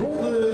Roll the